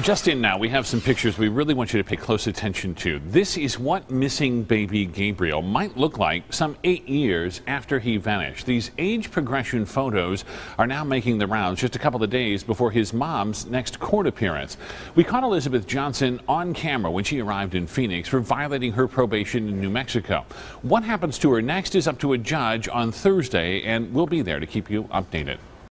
Just in now, we have some pictures we really want you to pay close attention to. This is what missing baby Gabriel might look like some eight years after he vanished. These age progression photos are now making the rounds just a couple of days before his mom's next court appearance. We caught Elizabeth Johnson on camera when she arrived in Phoenix for violating her probation in New Mexico. What happens to her next is up to a judge on Thursday, and we'll be there to keep you updated.